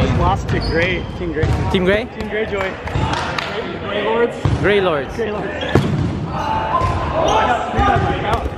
Green. Lost to Grey, Team Grey. Team Grey? Team Greyjoy. Grey Lords. Grey Lords. Grey Lords. I got three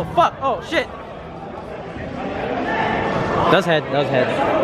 Oh fuck! Oh shit! Was head. Was head.